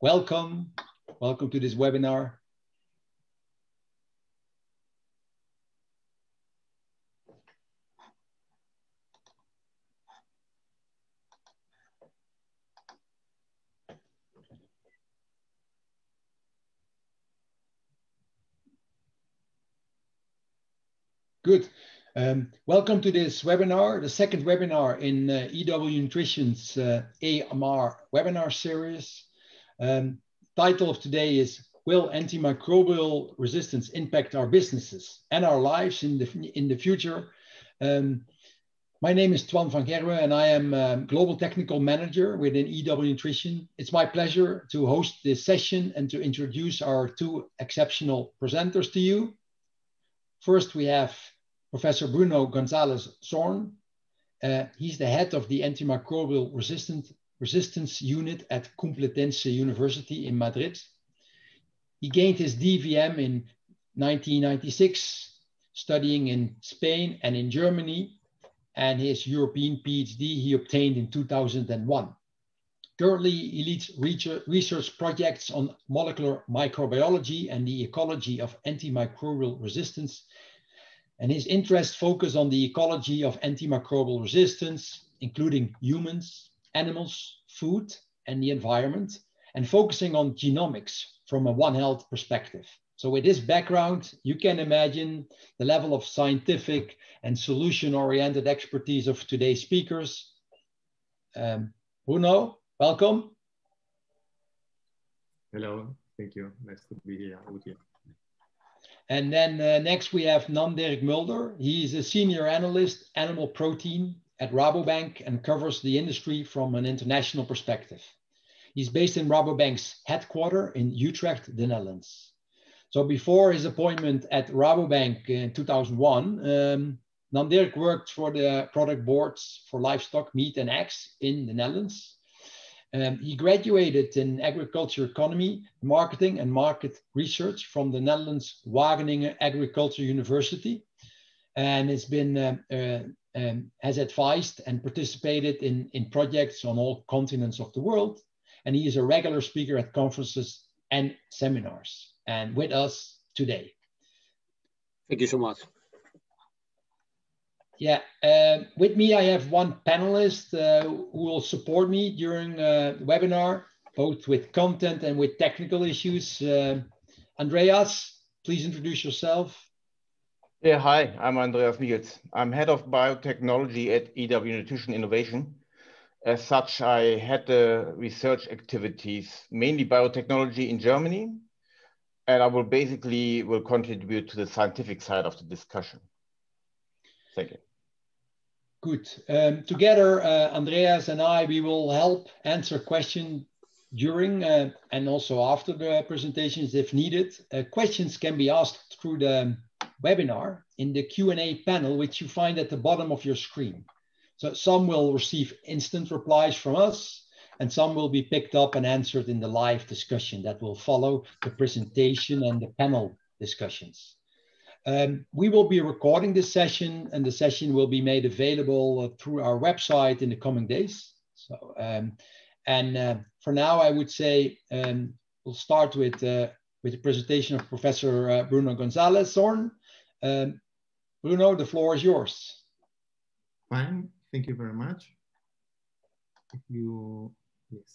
welcome. Welcome to this webinar. Good. Um, welcome to this webinar, the second webinar in uh, EW Nutrition's uh, AMR webinar series. Um, title of today is Will antimicrobial resistance impact our businesses and our lives in the, in the future? Um, my name is Twan van Gerwen and I am um, Global Technical Manager within EW Nutrition. It's my pleasure to host this session and to introduce our two exceptional presenters to you. First, we have Professor Bruno Gonzalez Zorn. Uh, he's the head of the antimicrobial resistant, resistance unit at Complutense University in Madrid. He gained his DVM in 1996, studying in Spain and in Germany, and his European PhD he obtained in 2001. Currently, he leads research projects on molecular microbiology and the ecology of antimicrobial resistance and his interests focus on the ecology of antimicrobial resistance, including humans, animals, food, and the environment, and focusing on genomics from a One Health perspective. So with this background, you can imagine the level of scientific and solution-oriented expertise of today's speakers. Um, Bruno, welcome. Hello, thank you. Nice to be here with you. And then uh, next we have Nan-Dirk Mulder. is a senior analyst, animal protein at Rabobank and covers the industry from an international perspective. He's based in Rabobank's headquarter in Utrecht, the Netherlands. So before his appointment at Rabobank in 2001, um, worked for the product boards for livestock, meat and eggs in the Netherlands. Um, he graduated in agriculture economy, marketing and market research from the Netherlands Wageningen Agriculture University and has been uh, uh, um, has advised and participated in, in projects on all continents of the world. And he is a regular speaker at conferences and seminars and with us today. Thank you so much. Yeah, uh, with me I have one panelist uh, who will support me during uh, the webinar, both with content and with technical issues. Uh, Andreas, please introduce yourself. Yeah, hi, I'm Andreas Miegels. I'm head of biotechnology at EW Nutrition Innovation. As such, I had the research activities, mainly biotechnology in Germany, and I will basically will contribute to the scientific side of the discussion. Thank you. Good. Um, together, uh, Andreas and I, we will help answer questions during uh, and also after the presentations if needed. Uh, questions can be asked through the webinar in the Q&A panel, which you find at the bottom of your screen. So some will receive instant replies from us, and some will be picked up and answered in the live discussion that will follow the presentation and the panel discussions. Um, we will be recording this session and the session will be made available uh, through our website in the coming days. So, um, and uh, for now, I would say um, we'll start with, uh, with the presentation of Professor uh, Bruno Gonzalez Zorn. Um, Bruno, the floor is yours. Fine, thank you very much. If you, yes.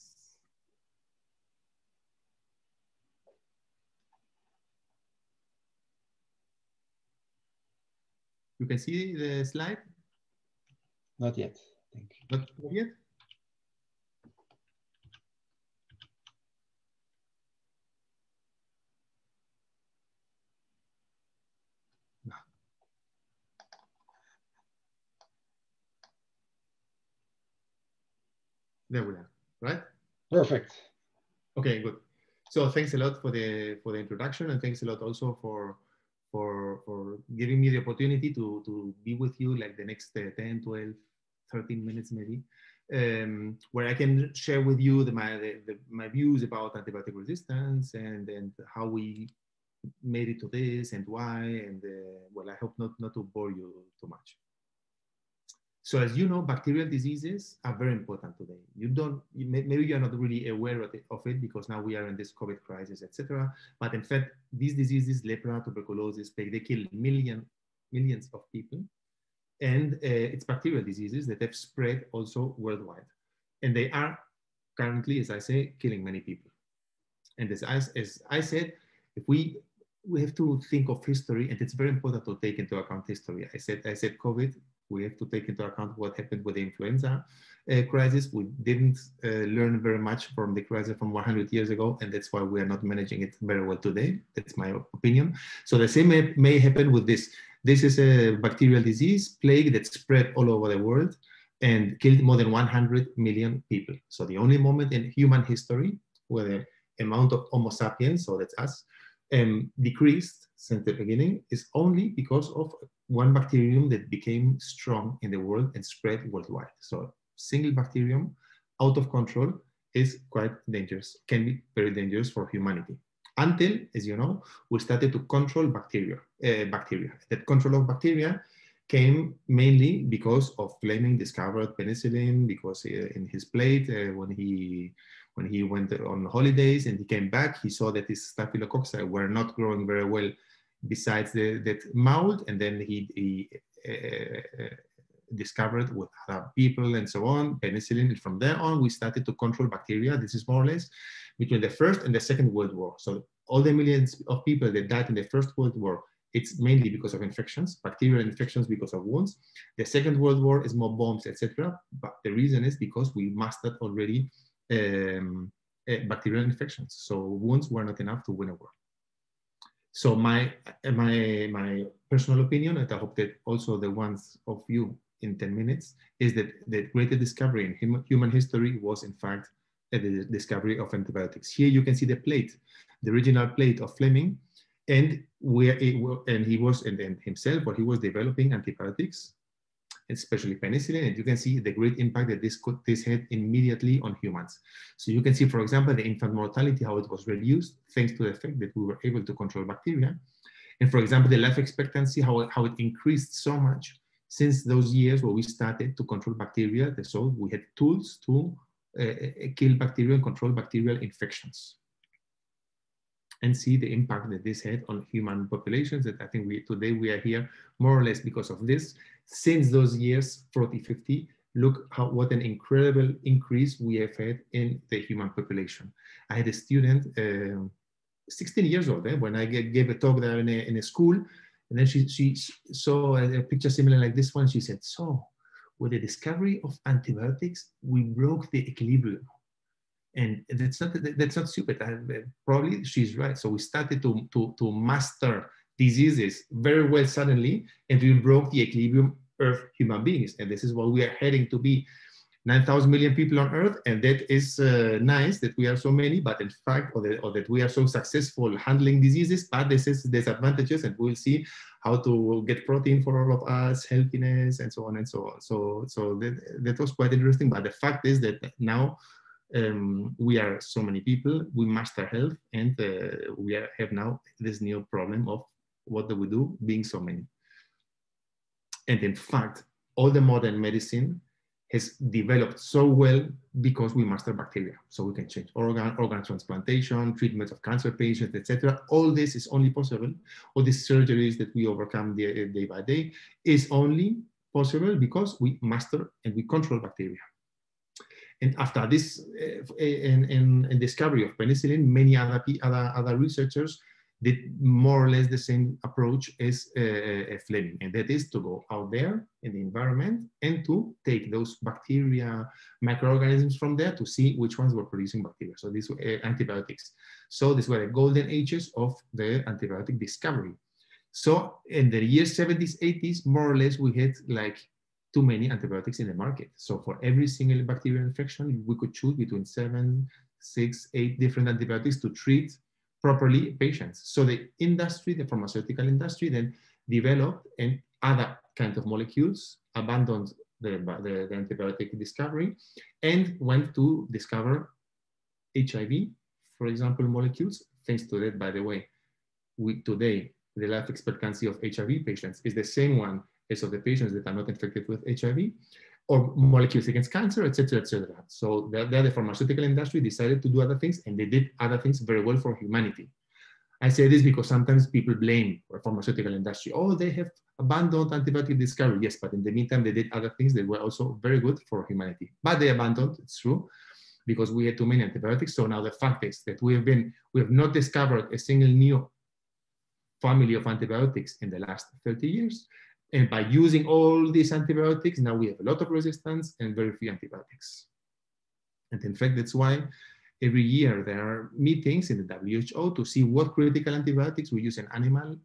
You can see the slide? Not yet. Thank you. Not yet? There we are, right? Perfect. Okay, good. So thanks a lot for the for the introduction and thanks a lot also for for, for giving me the opportunity to, to be with you like the next uh, 10, 12, 13 minutes maybe, um, where I can share with you the, my, the, the, my views about antibiotic resistance and, and how we made it to this and why. And uh, well, I hope not, not to bore you too much. So as you know, bacterial diseases are very important today. You don't, you may, maybe you're not really aware of it, of it, because now we are in this COVID crisis, etc. But in fact, these diseases, lepra, tuberculosis, plague, they kill million, millions of people. And uh, it's bacterial diseases that have spread also worldwide. And they are currently, as I say, killing many people. And as, as, as I said, if we we have to think of history, and it's very important to take into account history. I said I said COVID we have to take into account what happened with the influenza uh, crisis. We didn't uh, learn very much from the crisis from 100 years ago, and that's why we are not managing it very well today. That's my opinion. So the same may, may happen with this. This is a bacterial disease, plague that spread all over the world and killed more than 100 million people. So the only moment in human history where the amount of Homo sapiens, so that's us, um, decreased since the beginning is only because of one bacterium that became strong in the world and spread worldwide. So single bacterium out of control is quite dangerous, can be very dangerous for humanity. Until, as you know, we started to control bacteria. Uh, bacteria. That control of bacteria came mainly because of Fleming discovered penicillin, because uh, in his plate, uh, when he when he went on holidays and he came back, he saw that his staphylococci were not growing very well besides the, that mold. And then he, he uh, discovered with other people and so on, penicillin. And from there on, we started to control bacteria. This is more or less between the First and the Second World War. So all the millions of people that died in the First World War, it's mainly because of infections, bacterial infections because of wounds. The Second World War is more bombs, etc. But the reason is because we mastered already um, uh, bacterial infections. So wounds were not enough to win a war. So my, my, my personal opinion, and I hope that also the ones of you in 10 minutes, is that the greatest discovery in human history was in fact uh, the discovery of antibiotics. Here you can see the plate, the original plate of Fleming, and where it, and he was and, and himself, or he was developing antibiotics especially penicillin, and you can see the great impact that this could this had immediately on humans. So you can see, for example, the infant mortality, how it was reduced thanks to the fact that we were able to control bacteria. And for example, the life expectancy, how, how it increased so much since those years where we started to control bacteria. So we had tools to uh, uh kill bacteria and control bacterial infections and see the impact that this had on human populations that I think we today we are here more or less because of this. Since those years, 40, 50, look how what an incredible increase we have had in the human population. I had a student, uh, 16 years old, eh, when I gave a talk there in a, in a school, and then she, she saw a picture similar like this one. She said, so with the discovery of antibiotics, we broke the equilibrium and that's not that's not stupid. Probably she's right. So we started to to to master diseases very well suddenly and we broke the equilibrium of human beings. And this is what we are heading to be. 9,000 million people on earth and that is uh, nice that we are so many but in fact or, or that we are so successful handling diseases but this is disadvantages and we'll see how to get protein for all of us healthiness and so on and so on. So so that, that was quite interesting but the fact is that now um, we are so many people, we master health, and uh, we are, have now this new problem of what do we do being so many. And in fact, all the modern medicine has developed so well because we master bacteria. So we can change organ, organ transplantation, treatment of cancer patients, etc. All this is only possible. All these surgeries that we overcome day, day by day is only possible because we master and we control bacteria. And after this uh, in, in, in, discovery of penicillin, many other, other, other researchers did more or less the same approach as uh, Fleming, and that is to go out there in the environment and to take those bacteria, microorganisms from there to see which ones were producing bacteria. So these were uh, antibiotics. So these were the golden ages of the antibiotic discovery. So in the years 70s, 80s, more or less, we had like too many antibiotics in the market. So for every single bacterial infection, we could choose between seven, six, eight different antibiotics to treat properly patients. So the industry, the pharmaceutical industry, then developed and other kinds of molecules, abandoned the, the, the antibiotic discovery, and went to discover HIV, for example, molecules. Thanks to that, by the way, we today the life expectancy of HIV patients is the same one as of the patients that are not infected with HIV, or molecules against cancer, etc., etc. So the, the pharmaceutical industry decided to do other things, and they did other things very well for humanity. I say this because sometimes people blame the pharmaceutical industry. Oh, they have abandoned antibiotic discovery. Yes, but in the meantime, they did other things that were also very good for humanity. But they abandoned, it's true, because we had too many antibiotics. So now the fact is that we have been, we have not discovered a single new family of antibiotics in the last 30 years. And by using all these antibiotics, now we have a lot of resistance and very few antibiotics. And in fact, that's why every year there are meetings in the WHO to see what critical antibiotics we use in animal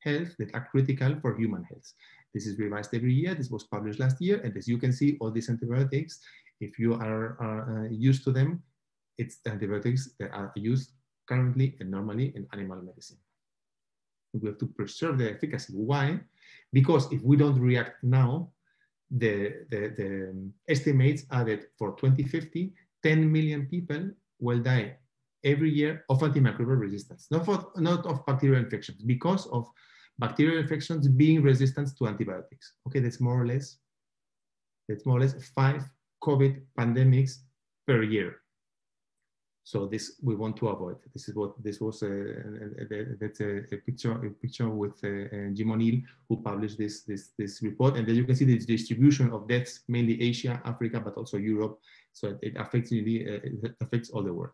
health that are critical for human health. This is revised every year. This was published last year. And as you can see, all these antibiotics, if you are, are uh, used to them, it's the antibiotics that are used currently and normally in animal medicine. We have to preserve the efficacy. Why? Because if we don't react now, the, the, the estimates are that for 2050, 10 million people will die every year of antimicrobial resistance, not, for, not of bacterial infections, because of bacterial infections being resistant to antibiotics. Okay, that's more or less, that's more or less five COVID pandemics per year. So this we want to avoid. This is what this was. A, a, a, that's a, picture, a picture with uh, Jim O'Neill who published this this this report, and then you can see the distribution of deaths, mainly Asia, Africa, but also Europe. So it affects really uh, it affects all the world.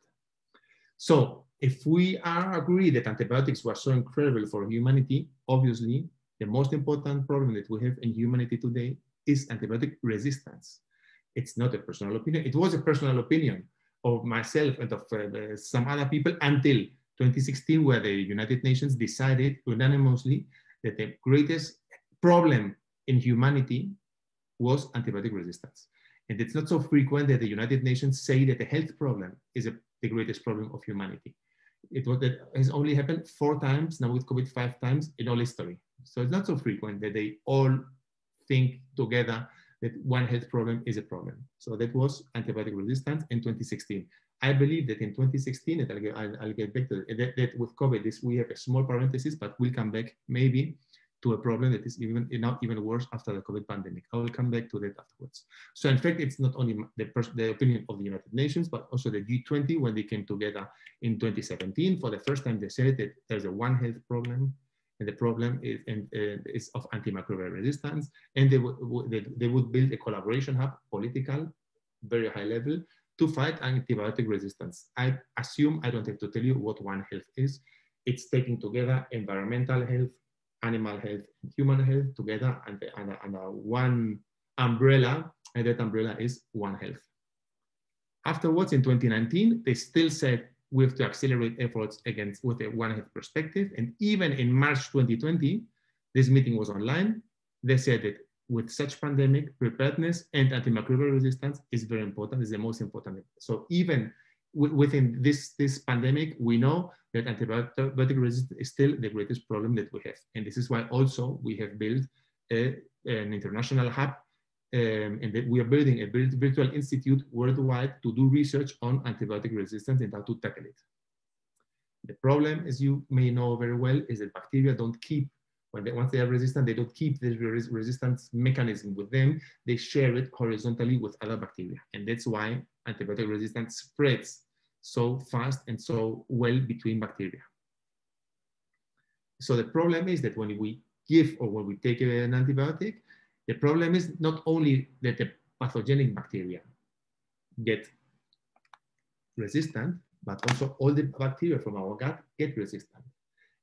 So if we are agree that antibiotics were so incredible for humanity, obviously the most important problem that we have in humanity today is antibiotic resistance. It's not a personal opinion. It was a personal opinion of myself and of uh, some other people until 2016, where the United Nations decided unanimously that the greatest problem in humanity was antibiotic resistance. And it's not so frequent that the United Nations say that the health problem is a, the greatest problem of humanity. It, was, it has only happened four times, now with COVID five times in all history. So it's not so frequent that they all think together that one health problem is a problem. So that was antibiotic resistance in 2016. I believe that in 2016, and I'll get, I'll, I'll get back to that, that, with COVID, this we have a small parenthesis, but we'll come back maybe to a problem that is even not even worse after the COVID pandemic. I will come back to that afterwards. So in fact, it's not only the, the opinion of the United Nations, but also the G20 when they came together in 2017. For the first time, they said that there's a one health problem and the problem is, and, uh, is of antimicrobial resistance. And they, they, they would build a collaboration hub, political, very high level, to fight antibiotic resistance. I assume I don't have to tell you what One Health is. It's taking together environmental health, animal health, human health together under, under, under one umbrella, and that umbrella is One Health. Afterwards, in 2019, they still said we have to accelerate efforts against with a One Health perspective. And even in March 2020, this meeting was online. They said that with such pandemic, preparedness and antimicrobial resistance is very important, is the most important. So even within this, this pandemic, we know that antibiotic resistance is still the greatest problem that we have. And this is why also we have built a, an international hub um, and we are building a virtual institute worldwide to do research on antibiotic resistance and how to tackle it. The problem, as you may know very well, is that bacteria don't keep, when they, once they are resistant, they don't keep the res resistance mechanism with them. They share it horizontally with other bacteria. And that's why antibiotic resistance spreads so fast and so well between bacteria. So the problem is that when we give or when we take an antibiotic, the problem is not only that the pathogenic bacteria get resistant, but also all the bacteria from our gut get resistant.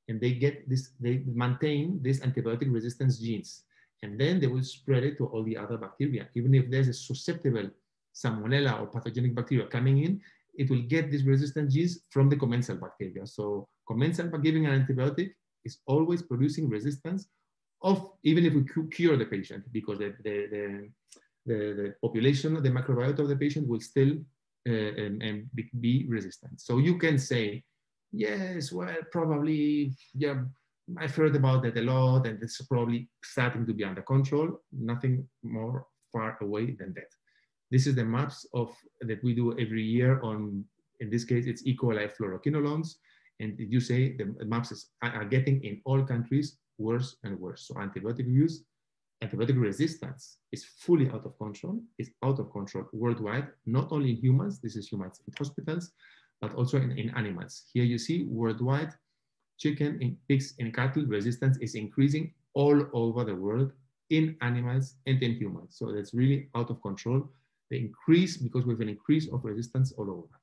And they get this, they maintain these antibiotic resistance genes. And then they will spread it to all the other bacteria. Even if there's a susceptible salmonella or pathogenic bacteria coming in, it will get these resistant genes from the commensal bacteria. So commensal by giving an antibiotic is always producing resistance of even if we cure the patient because the, the, the, the, the population, the microbiota of the patient will still uh, um, and be, be, resistant. So you can say, yes, well, probably, yeah, I've heard about that a lot and it's probably starting to be under control. Nothing more far away than that. This is the maps of that we do every year on, in this case, it's E. coli fluoroquinolones. And you say the maps is, are getting in all countries worse and worse. So antibiotic use antibiotic resistance is fully out of control, is out of control worldwide, not only in humans, this is humans in hospitals, but also in, in animals. Here you see worldwide, chicken, in pigs, and cattle resistance is increasing all over the world in animals and in humans. So that's really out of control. The increase, because we have an increase of resistance all over.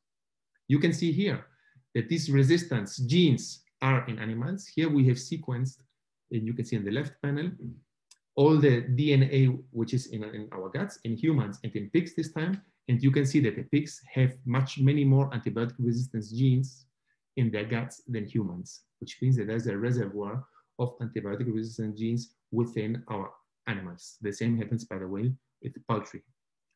You can see here that these resistance genes are in animals. Here we have sequenced, and you can see in the left panel, all the DNA which is in, in our guts, in humans and in pigs this time. And you can see that the pigs have much, many more antibiotic resistance genes in their guts than humans, which means that there's a reservoir of antibiotic resistant genes within our animals. The same happens, by the way, with poultry.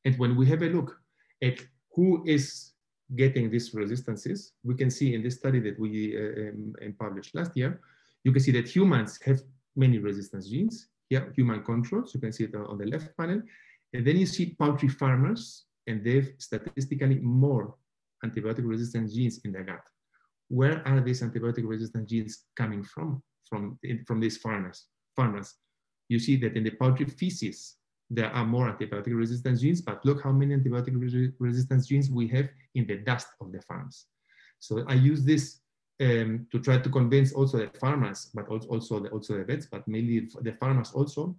And when we have a look at who is getting these resistances, we can see in this study that we uh, um, published last year, you can see that humans have many resistance genes. Here, human controls, you can see it on the left panel. And then you see poultry farmers, and they have statistically more antibiotic resistant genes in their gut. Where are these antibiotic resistant genes coming from? From, from these farmers. farmers. You see that in the poultry feces, there are more antibiotic resistance genes, but look how many antibiotic re resistance genes we have in the dust of the farms. So I use this um, to try to convince also the farmers, but also the, also the vets, but mainly the farmers also,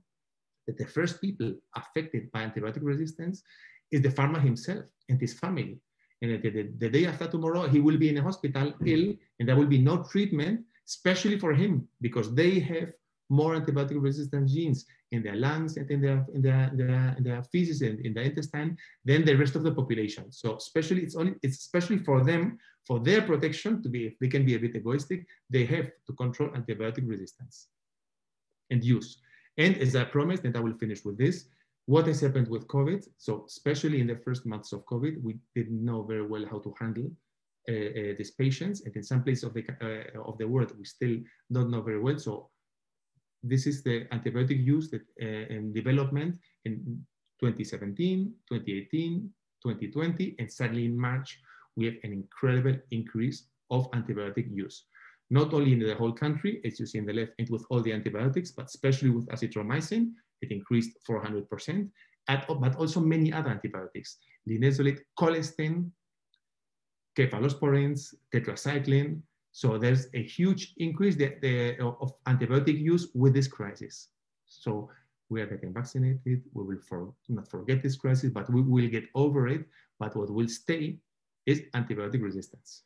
that the first people affected by antibiotic resistance is the farmer himself and his family. And the, the, the day after tomorrow, he will be in a hospital ill, and there will be no treatment, especially for him, because they have more antibiotic resistant genes in their lungs and in their, in their, their, their feces and in the intestine than the rest of the population. So especially it's only it's especially for them, for their protection to be, they can be a bit egoistic, they have to control antibiotic resistance and use. And as I promised, and I will finish with this, what has happened with COVID? So especially in the first months of COVID, we didn't know very well how to handle uh, uh, these patients. And in some places of the, uh, of the world, we still don't know very well. So this is the antibiotic use that, uh, and development in 2017, 2018, 2020, and suddenly in March, we have an incredible increase of antibiotic use. Not only in the whole country, as you see in the left, and with all the antibiotics, but especially with azithromycin, it increased 400%, at, but also many other antibiotics, linezolid, colistin, cephalosporins, tetracycline, so there's a huge increase the, the, of antibiotic use with this crisis. So we are getting vaccinated. We will for, not forget this crisis, but we will get over it. But what will stay is antibiotic resistance.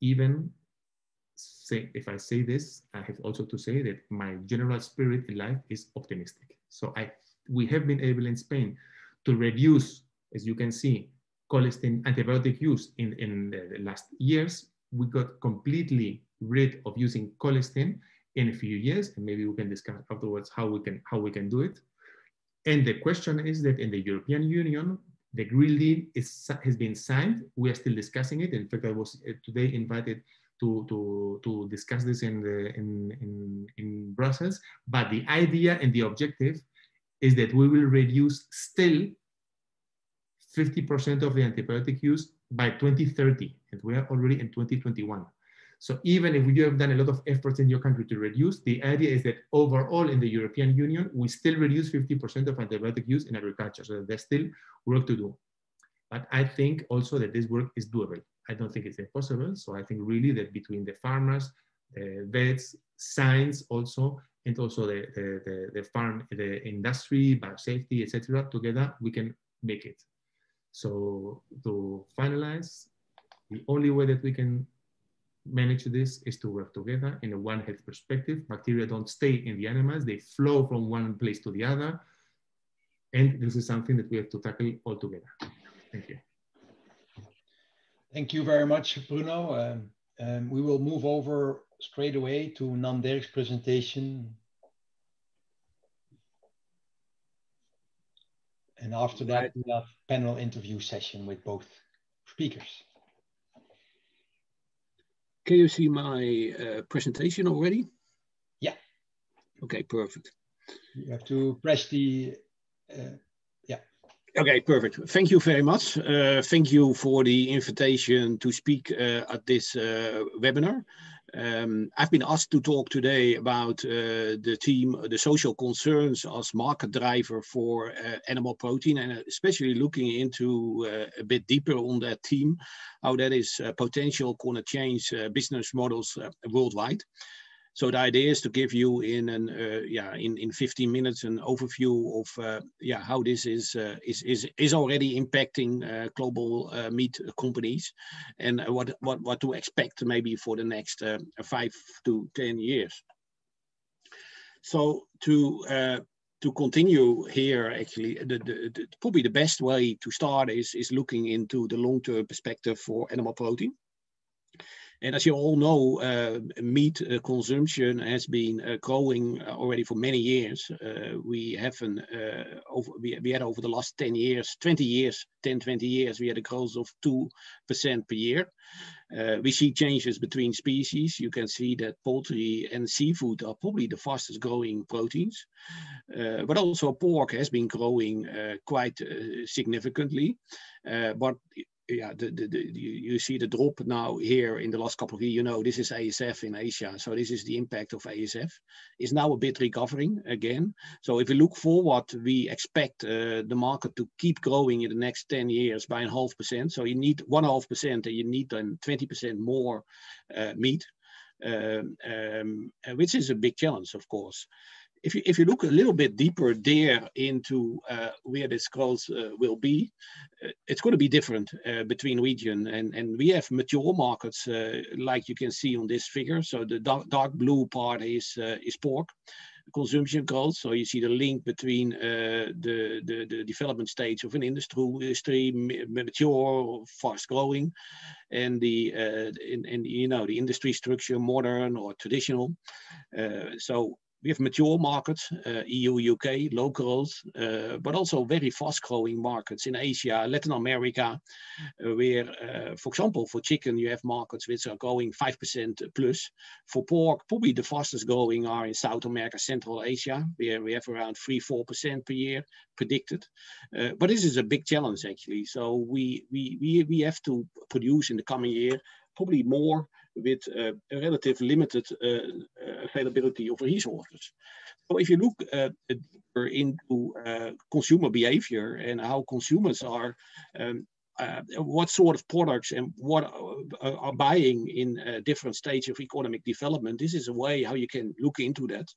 Even say, if I say this, I have also to say that my general spirit in life is optimistic. So I, we have been able in Spain to reduce, as you can see, colistin antibiotic use in, in the last years we got completely rid of using colistin in a few years, and maybe we can discuss afterwards how we can how we can do it. And the question is that in the European Union, the Green Deal is, has been signed. We are still discussing it. In fact, I was today invited to, to, to discuss this in, the, in, in, in Brussels. But the idea and the objective is that we will reduce still 50% of the antibiotic use by 2030, and we are already in 2021. So even if you have done a lot of efforts in your country to reduce, the idea is that overall in the European Union, we still reduce 50% of antibiotic use in agriculture. So there's still work to do. But I think also that this work is doable. I don't think it's impossible. So I think really that between the farmers, the vets, science also, and also the, the, the, the farm, the industry, biosafety, etc., together we can make it. So to finalize, the only way that we can manage this is to work together in a one health perspective. Bacteria don't stay in the animals, they flow from one place to the other. And this is something that we have to tackle all together. Thank you. Thank you very much, Bruno. Um, um, we will move over straight away to Nan-Dirk's presentation And after that, we have panel interview session with both speakers. Can you see my uh, presentation already? Yeah. Okay, perfect. You have to press the, uh, yeah. Okay, perfect. Thank you very much. Uh, thank you for the invitation to speak uh, at this uh, webinar. Um, I've been asked to talk today about uh, the team, the social concerns as market driver for uh, animal protein, and especially looking into uh, a bit deeper on that team, how that is uh, potential going to change uh, business models uh, worldwide. So the idea is to give you in an uh, yeah in, in 15 minutes an overview of uh, yeah how this is uh, is is is already impacting uh, global uh, meat companies and what what what to expect maybe for the next uh, five to 10 years. So to to continue here, actually, the, the, the, probably the best way to start is, is looking into the long-term perspective for animal protein. And as you all know, uh, meat uh, consumption has been uh, growing already for many years. Uh, we have an, uh, over, we, we, had over the last 10 years, 20 years, 10, 20 years, we had a growth of 2% per year. Uh, we see changes between species. You can see that poultry and seafood are probably the fastest growing proteins, but also pork has been growing quite significantly. but yeah, the, the, the, you you see the drop now here in the last couple of years. You know, this is ASF in Asia. So this is the impact of ASF. Is now a bit recovering again. So if we look forward, we expect uh, the market to keep growing in the next 10 years by a half percent. So you need one half percent and you need then 20% more uh, meat, um, um, which is a big challenge, of course if you, if you look a little bit deeper there into uh, where this growth uh, will be, uh, it's going to be different uh, between region and, and we have mature markets uh, like you can see on this figure. So the dark, dark blue part is, uh, is pork consumption growth. So you see the link between the, the, the development stage of an industry, industry mature, fast growing, and the and, and you know the industry structure, modern or traditional. so we have mature markets, uh, EU, UK, low growth, uh, but also very fast growing markets in Asia, Latin America, uh, where, for example, for chicken, you have markets which are growing 5% plus. For pork, probably the fastest growing are in South America, Central Asia, where we have around 3 4% per year predicted. But this is a big challenge, actually. So we have to produce in the coming year probably more with uh, a relative limited uh, availability of resources. So if you look deeper into consumer behavior and how consumers are um, uh, what sort of products and what uh, are buying in uh, different stages of economic development. This is a way how you can look into that.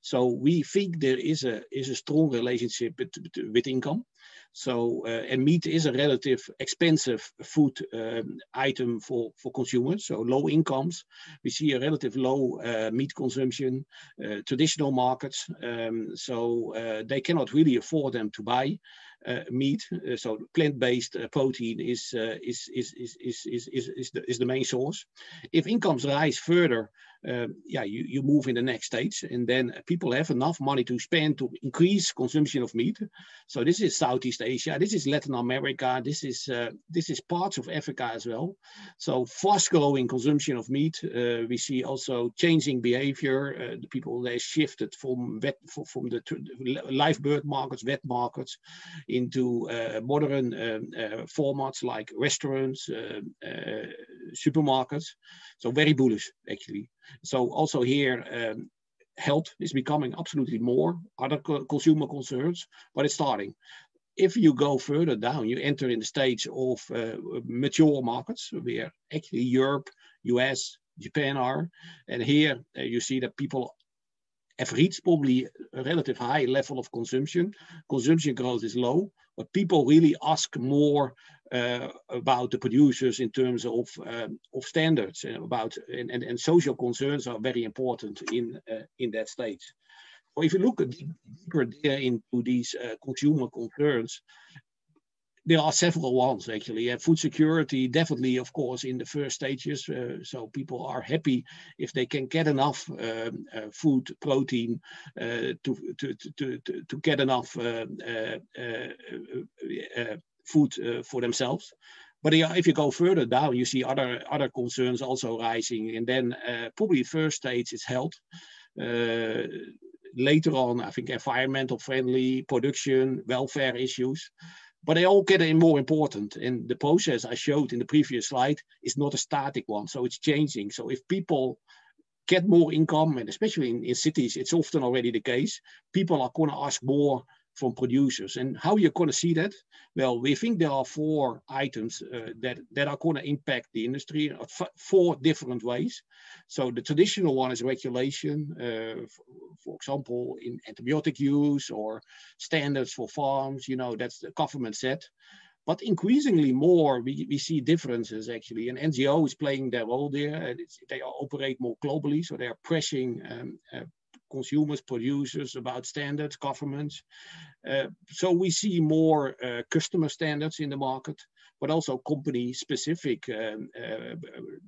So we think there is a is a strong relationship with, with income. So, uh, and meat is a relative expensive food um, item for, for consumers. So low incomes, we see a relative low uh, meat consumption, uh, traditional markets. Um, so uh, they cannot really afford them to buy. Eh, meat. Eh, so plant-based eh, protein is, is, is, is, is, is, is, the, is the main source. If incomes rise further, um, yeah, you, you move in the next stage and then people have enough money to spend to increase consumption of meat. So this is Southeast Asia, this is Latin America, this is, uh, this is parts of Africa as well. So fast growing consumption of meat. Uh, we see also changing behavior. Uh, the people, they shifted from wet, from the live bird markets, wet markets into uh, modern um, uh, formats like restaurants, uh, supermarkets. So very bullish actually. So also here, um, health is becoming absolutely more other co consumer concerns, but it's starting. If you go further down, you enter in the stage of uh, mature markets where actually Europe, US, Japan are. And here uh, you see that people have reached probably a relative high level of consumption. Consumption growth is low, but people really ask more about the producers in terms of um, of standards and about and, and, and social concerns are very important in uh, in that stage. So if you look deeper into these uh, consumer concerns, there are several ones actually. Uh, food security, definitely, of course, in the first stages. Uh, so people are happy if they can get enough um, uh, food, protein uh, to, to, to, to, get enough uh, uh, food uh, for themselves. But if you go further down, you see other other concerns also rising, and then uh, probably first stage is health uh, later on, I think environmental friendly production, welfare issues. but they all get more important. And the process I showed in the previous slide is not a static one, so it's changing. So if people get more income, and especially in, in cities, it's often already the case, people are going to ask more from producers. And how you're going to see that? Well, we think there are four items uh, that, that are going to impact the industry in four different ways. So the traditional one is regulation, uh, for, example, in antibiotic use or standards for farms, you know, that's the government set. But increasingly more, we, we see differences actually, and NGO is playing their role there. they operate more globally, so they are pressing um, uh, consumers, producers, about standards, governments. Uh, so we see more uh, customer standards in the market, but also company-specific um, uh,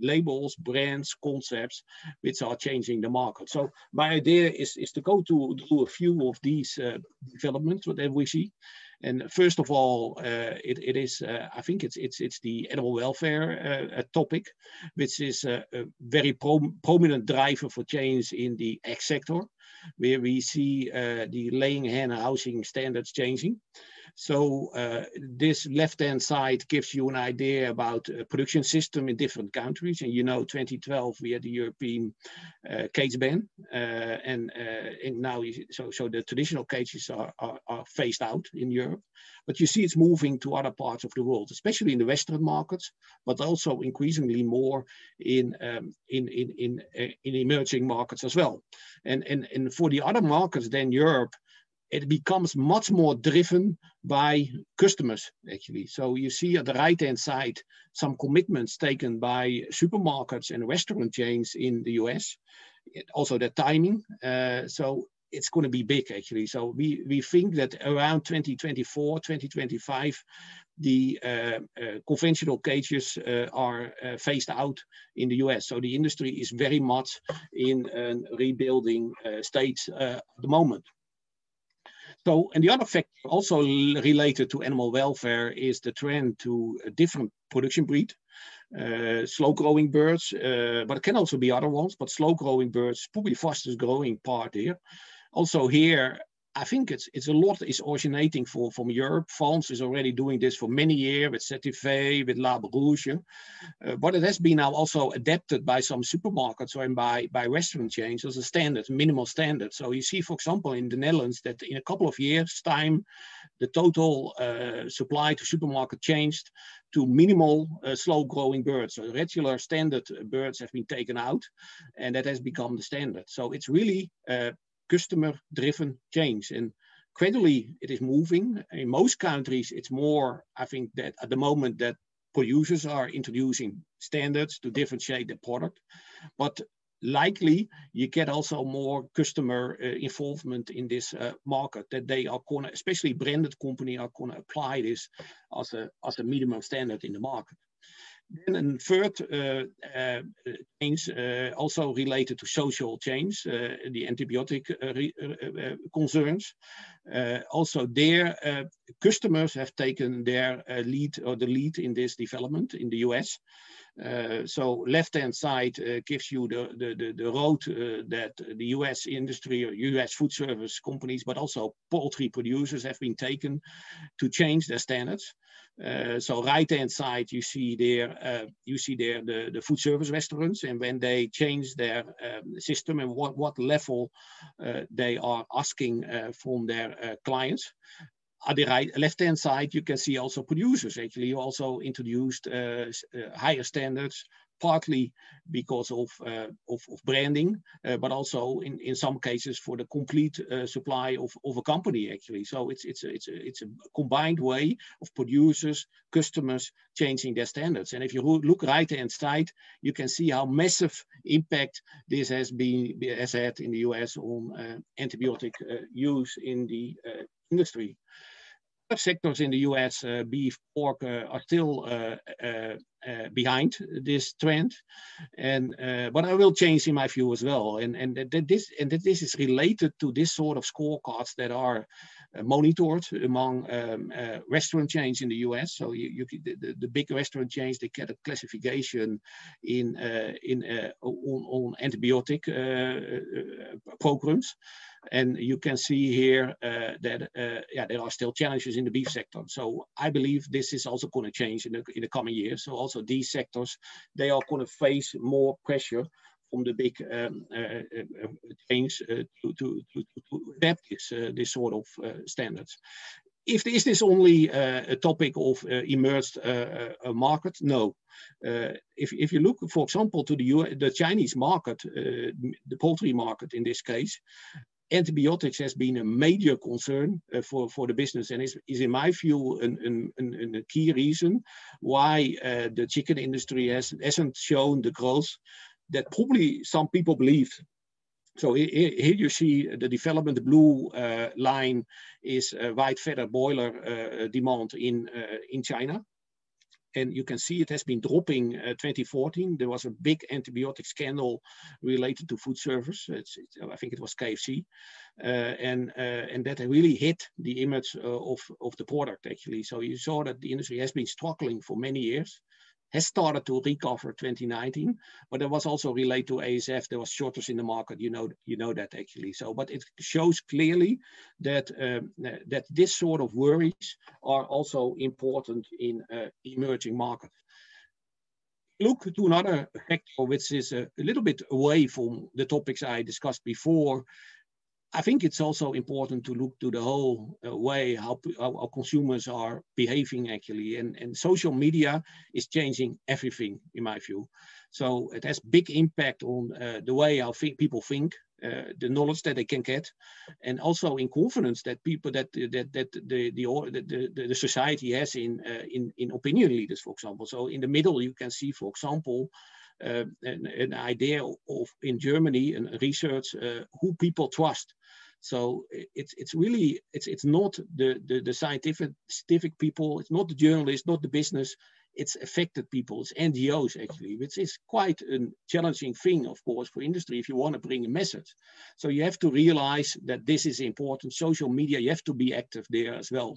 labels, brands, concepts, which are changing the market. So my idea is, is to go to, to a few of these uh, developments that we see. And first of all, uh, it, it is, uh, I think it's, it's, it's the animal welfare uh, topic, which is a, very pro prominent driver for change in the egg sector, where we see the laying hen housing standards changing. So uh, this left-hand side gives you an idea about production system in different countries. And you know, 2012 we had the European uh, cage ban, uh, and, uh, and now so so the traditional cages are, are, are phased out in Europe. But you see it's moving to other parts of the world, especially in the Western markets, but also increasingly more in um, in, in in uh, in emerging markets as well. And and and for the other markets, then Europe it becomes much more driven by customers actually. So you see at the right hand side some commitments taken by supermarkets and restaurant chains in the US. also the timing. Uh, so it's going to be big actually. So we, we think that around 2024, 2025, the uh, uh, conventional cages uh, are uh, phased out in the US. So the industry is very much in a rebuilding uh, state uh, at the moment. So, and the other factor also related to animal welfare is the trend to a different production breed. Uh, slow growing birds, uh, but it can also be other ones, but slow growing birds, probably fastest growing part here. Also here, I think it's it's a lot is originating for, from Europe. France is already doing this for many years with Cetive, with Label Rouge. Uh, but it has been now also adapted by some supermarkets or by, by restaurant chains as a standard, minimal standard. So you see, for example, in the Netherlands that in a couple of years time, the total uh, supply to supermarket changed to minimal uh, slow growing birds. So regular standard birds have been taken out and that has become the standard. So it's really uh, customer driven change. And gradually it is moving. In most countries, it's more, I think that at the moment that producers are introducing standards to differentiate the product. But likely you get also more customer uh, involvement in this uh, market that they are going to, especially branded company are going to apply this as a, as a minimum standard in the market. Then a third uh, uh, change uh, also related to social change, uh, the antibiotic uh, uh, concerns. also there, customers have taken their lead or the lead in this development in the US. Uh, so left-hand side uh, gives you the, the, the, the road uh, that the US industry or US food service companies, but also poultry producers have been taken to change their standards. Uh, so right hand side you see there uh, you see there the, the food service restaurants and when they change their um, system and what what level uh, they are asking uh, from their uh, clients on the right left hand side you can see also producers actually also introduced higher standards partly because of, uh, of, of, branding, uh, but also in, in some cases for the complete uh, supply of, of a company actually. So it's, it's, a, it's, a, it's a combined way of producers, customers changing their standards. And if you look right hand side, you can see how massive impact this has been has had in the US on uh, antibiotic uh, use in the uh, industry sectors in the US, uh, beef, pork, uh, are still uh, uh, uh behind this trend, and uh, but I will change in my view as well. And and that this and that this is related to this sort of scorecards that are monitored among um, restaurant chains in the US. So you, you the, the, big restaurant chains they get a classification in in on, on, antibiotic programs. And you can see here uh, that uh, yeah, there are still challenges in the beef sector. So I believe this is also going to change in the, in the coming years. So also these sectors, they are going to face more pressure from the big um, uh, uh, change uh, to, to, to, to, adapt this, this sort of standards if is this only uh, a topic of uh, emerged uh, market? No. if, if you look, for example, to the, US, the Chinese market, the poultry market in this case, antibiotics has been a major concern uh, for, for the business and is, is in my view an, an, an, a key reason why uh, the chicken industry has, hasn't shown the growth that probably some people believe so here, you see the development, the blue uh, line is white feather broiler uh, demand in, uh, in China. And you can see it has been dropping uh, 2014. There was a big antibiotic scandal related to food service. It's, I think it was KFC. Uh, and, uh, and that really hit the image of, of the product actually. So you saw that the industry has been struggling for many years has started to recover 2019, but it was also related to ASF. There was shortage in the market. You know, you know that actually. So, but it shows clearly that um, that this sort of worries are also important in uh, emerging markets. Look to another factor which is a, a little bit away from the topics I discussed before, I think it's also important to look to the whole uh, way how, how, consumers are behaving actually, and, and social media is changing everything in my view. So it has big impact on uh, the way how people think, uh, the knowledge that they can get, and also in confidence that people that that that the the the, the society has in uh, in in opinion leaders, for example. So in the middle, you can see, for example. Uh, an, an, idea of in Germany and research uh, who people trust. So it's it's really it's it's not the, the the scientific scientific people, it's not the journalists, not the business, it's affected people, it's NGOs actually, which is quite a challenging thing, of course, for industry if you want to bring a message. So you have to realize that this is important. Social media, you have to be active there as well.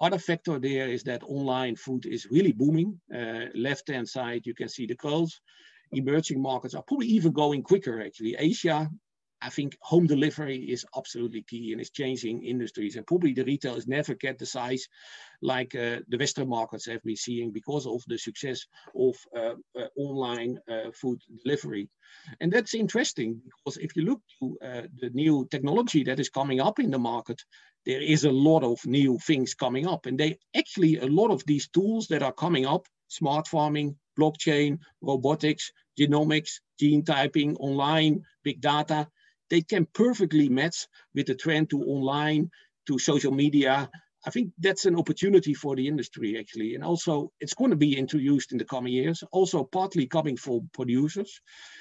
Other factor there is that online food is really booming. Uh, left-hand side, you can see the growth. Emerging markets are probably even going quicker actually. Asia I think home delivery is absolutely key and it's changing industries. And probably the retailers never get the size like uh, the Western markets have been seeing because of the success of uh, uh, online uh, food delivery. And that's interesting because if you look to uh, the new technology that is coming up in the market, there is a lot of new things coming up. And they actually, a lot of these tools that are coming up, smart farming, blockchain, robotics, genomics, gene typing, online, big data, they can perfectly match with the trend to online, to social media. I think that's an opportunity for the industry actually. And also it's going to be introduced in the coming years, also partly coming from producers.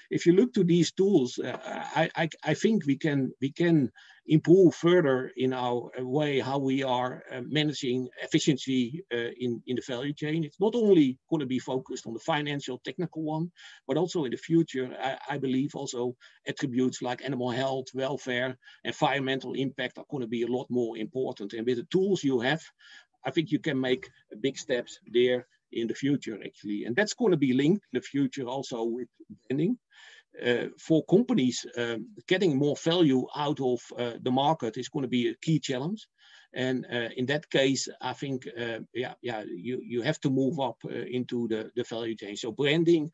If you look to these tools, uh, I, I, I think we can, we can improve further in our uh, way how we are uh, managing efficiency uh, in, in the value chain. It's not only going to be focused on the financial technical one, but also in the future, I, I believe also attributes like animal health, welfare, environmental impact are going to be a lot more important. And with the tools you have, I think you can make big steps there in the future actually. And that's going to be linked in the future also with branding for companies, um, getting more value out of uh, the market is going to be a key challenge. And uh, in that case, I think, uh, yeah, yeah, you, you have to move up uh, into the, the value chain. So branding,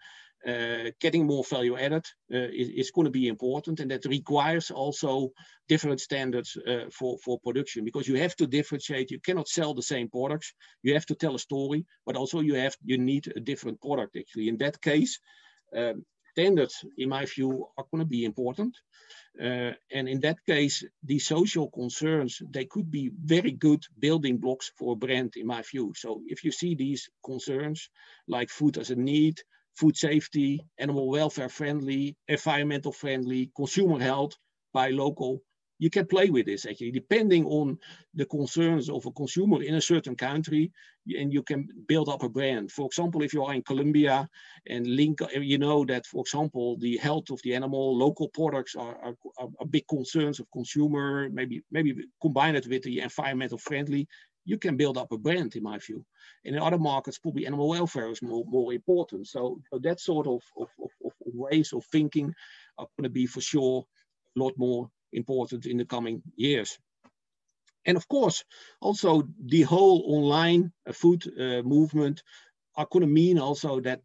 uh, getting more value added is, is going to be important. And that requires also different standards for, for production because you have to differentiate. You cannot sell the same products. You have to tell a story, but also you have, you need a different product actually. In that case, um, standards, in my view, are going to be important. Uh, and in that case, the social concerns, they could be very good building blocks for a brand, in my view. So if you see these concerns, like food as a need, food safety, animal welfare friendly, environmental friendly, consumer health, buy local, you can play with this actually, depending on the concerns of a consumer in a certain country, and you can build up a brand. For example, if you are in Colombia and link, you know that, for example, the health of the animal, local products are, are, are big concerns of consumer, maybe, maybe combine it with the environmental friendly, you can build up a brand in my view. And in other markets, probably animal welfare is more, more important. So, so that sort of, of, of, of ways of thinking are going to be for sure a lot more important in the coming years. And of course, also the whole online uh, food uh, movement are going to mean also that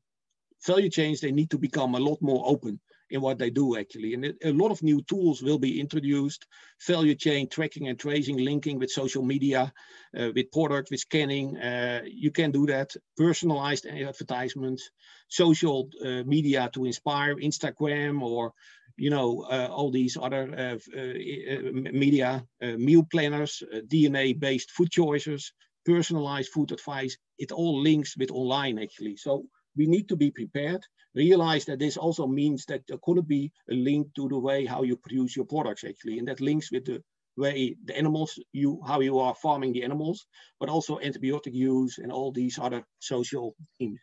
value chains, they need to become a lot more open in what they do actually. And a lot of new tools will be introduced, value chain tracking and tracing, linking with social media, uh, with product, with scanning. Uh, you can do that, personalized advertisements, social uh, media to inspire, Instagram or you know, uh, all these other uh, uh, media, meal planners, DNA-based food choices, personalized food advice, it all links with online actually. So we need to be prepared, realize that this also means that there could be a link to the way how you produce your products actually, and that links with the way the animals, you how you are farming the animals, but also antibiotic use and all these other social themes.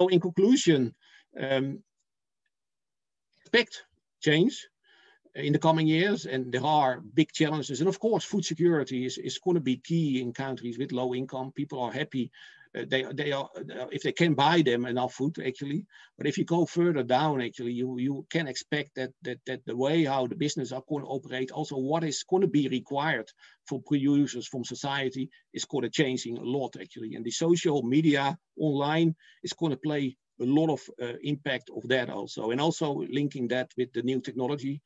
So in conclusion, um, expect change in the coming years and there are big challenges. And of course food security is, is going to be key in countries with low income. People are happy uh, they they are uh, if they can buy them enough food actually. But if you go further down actually you you can expect that that that the way how the business are going to operate also what is going to be required for producers from society is going to changing a lot actually. And the social media online is going to play a lot of uh, impact of that also. And also linking that with the new technology,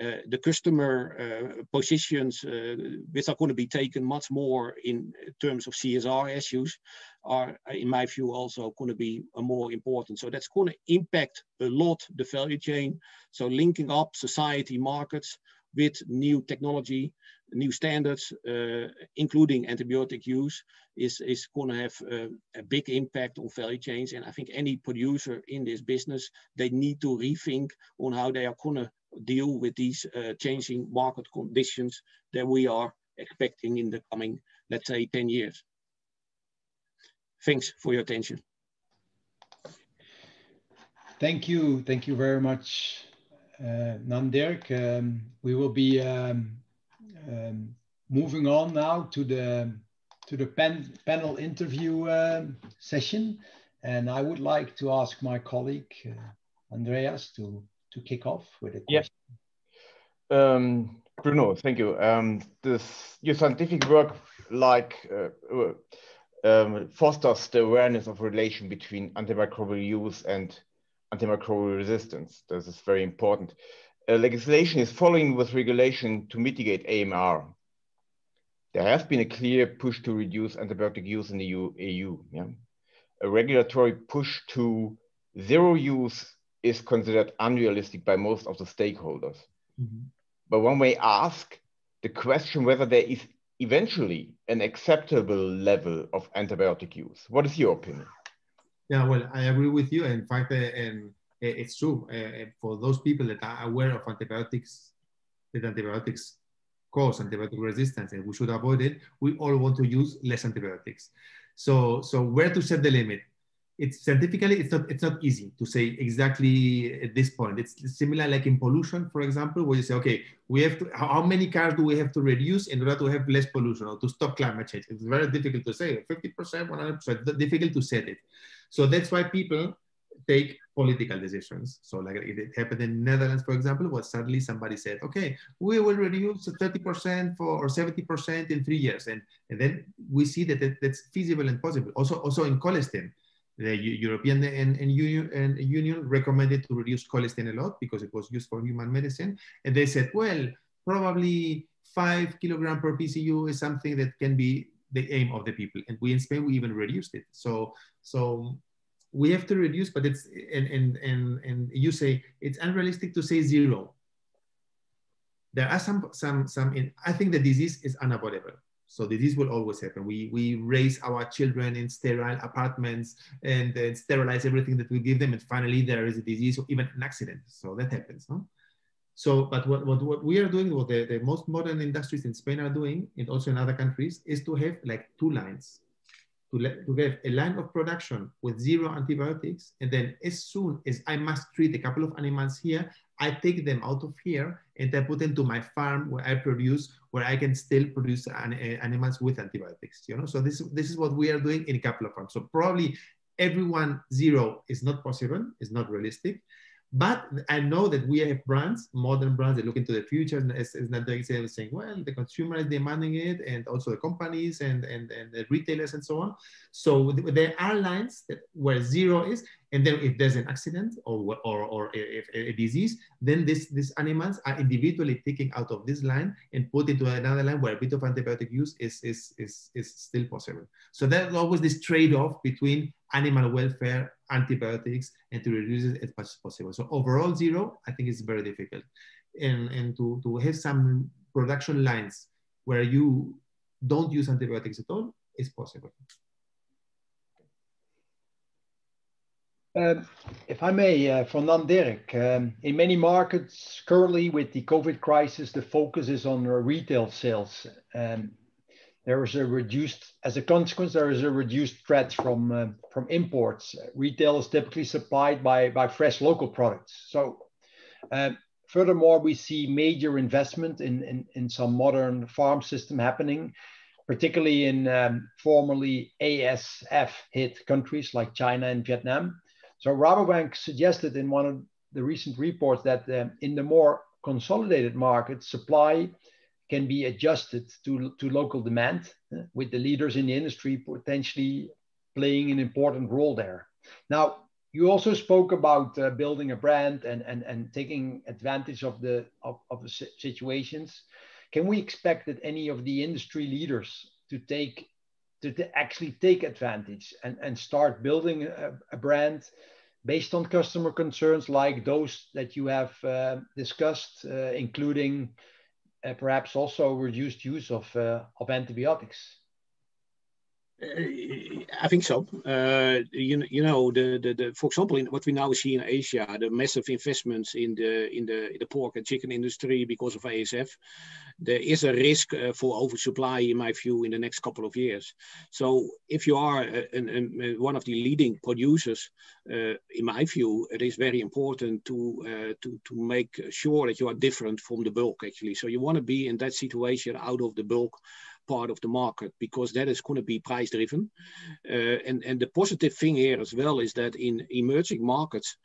uh, the customer uh, positions uh, which are going to be taken much more in terms of CSR issues are, in my view, also going to be more important. So that's going to impact a lot the value chain. So linking up society markets with new technology new standards, uh, including antibiotic use, is, is going to have uh, a big impact on value chains. And I think any producer in this business, they need to rethink on how they are going to deal with these uh, changing market conditions that we are expecting in the coming, let's say, 10 years. Thanks for your attention. Thank you. Thank you very much, uh, Nan-Dirk. Um, we will be um, um, moving on now to the to the pen, panel interview uh, session, and I would like to ask my colleague uh, Andreas to to kick off with a question. Yes. Um, Bruno, thank you. Um, this your scientific work like uh, uh, um, fosters the awareness of relation between antimicrobial use and antimicrobial resistance. This is very important uh, legislation is following with regulation to mitigate AMR. There has been a clear push to reduce antibiotic use in the EU. EU yeah? A regulatory push to zero use is considered unrealistic by most of the stakeholders. Mm -hmm. But one may ask the question whether there is eventually an acceptable level of antibiotic use. What is your opinion? Yeah, well, I agree with you. In fact, uh, um, Eh, it's true uh, for those people that are aware of antibiotics, that antibiotics cause antibiotic resistance and we should avoid it, we all want to use less antibiotics. So, so where to set the limit? It's scientifically, it's not, it's not easy to say exactly at this point. It's similar like in pollution, for example, where you say, okay, we have to, how many cars do we have to reduce in order to have less pollution or to stop climate change? It's very difficult to say, 50%, 100%, difficult to set it. So that's why people take political decisions. So like it happened in Netherlands, for example, was suddenly somebody said, okay, we will reduce 30% for or 70% in three years. And, and then we see that, that that's feasible and possible. Also, also in colistin, the European and, and, Union, and Union recommended to reduce colistin a lot because it was used for human medicine. And they said, well, probably five kilogram per PCU is something that can be the aim of the people. And we in Spain, we even reduced it. So, so we have to reduce, but it's, and, and, and, and you say, it's unrealistic to say zero. There are some, some, some, in, I think the disease is unavoidable. So disease will always happen. We, we raise our children in sterile apartments and sterilize everything that we give them. And finally there is a disease or even an accident. So that happens. So, but what, what, what we are doing, what the, the most modern industries in Spain are doing, and also in other countries, is to have like two lines to, let, to a line of production with zero antibiotics. And then as soon as I must treat a couple of animals here, I take them out of here and I put them to my farm where I produce, where I can still produce an, uh, animals with antibiotics, you know? So this, this is what we are doing in a couple of farms. So probably everyone zero is not possible, is not realistic, But I know that we have brands, modern brands that look into the future, And it's, as, as Nadia saying, well, the consumer is demanding it, and also the companies and, and, and the retailers and so on. So there are lines that where zero is, and then if there's an accident or, or, or if a disease, then this, these animals are individually taken out of this line and put into another line where a bit of antibiotic use is, is, is, is still possible. So there's always this trade-off between animal welfare, antibiotics, and to reduce it as much as possible. So overall zero, I think is very difficult. And, and to, to have some production lines where you don't use antibiotics at all is possible. Um, if I may, uh, from Nan-Dirk, um, in many markets currently with the COVID crisis, the focus is on retail sales. Um, there is a reduced, as a consequence, there is a reduced threat from uh, from imports. Retail is typically supplied by by fresh local products. So, uh, furthermore, we see major investment in, in in some modern farm system happening, particularly in um, formerly ASF hit countries like China and Vietnam. So Rabobank suggested in one of the recent reports that um, in the more consolidated markets, supply can be adjusted to, to local demand, uh, with the leaders in the industry potentially playing an important role there. Now, you also spoke about uh, building a brand and, and, and taking advantage of the, of, of the situations. Can we expect that any of the industry leaders to take to, to actually take advantage and, and start building a, a, brand based on customer concerns like those that you have uh, discussed, uh, including perhaps also reduced use of, uh, of antibiotics? I think so. Uh, you, you know, the, the, the, for example, in what we now see in Asia, the massive investments in the in the the pork and chicken industry because of ASF, there is a risk uh, for oversupply, in my view, in the next couple of years. So, if you are a, a, one of the leading producers, uh, in my view, it is very important to to to make sure that you are different from the bulk. Actually, so you want to be in that situation out of the bulk part of the market because that is going to be price driven. Uh, and, and the positive thing here as well is that in emerging markets,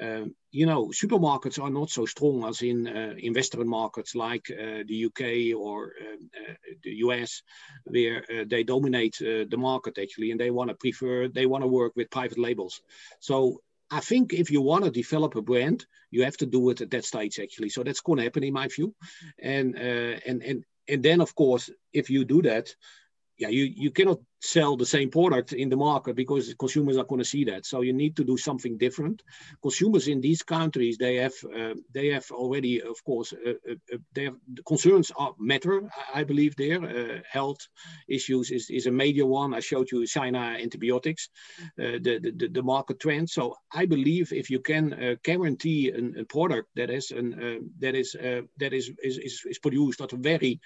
um, you know, supermarkets are not so strong as in uh, in Western markets like uh, the UK or um, uh, the US, where uh, they dominate uh, the market actually, and they want to prefer they want to work with private labels. So I think if you want to develop a brand, you have to do it at that stage actually. So that's going to happen in my view, and and and and then of course if you do that yeah you you cannot sell the same product in the market because consumers are going to see that. So you need to do something different. Consumers in these countries they have uh, they have already, of course, uh, uh, uh have the concerns are matter. I believe there uh, health issues is, is a major one. I showed you China antibiotics, uh, the, the the market trend. So I believe if you can guarantee an, a product that is an that is that is, is is produced at a very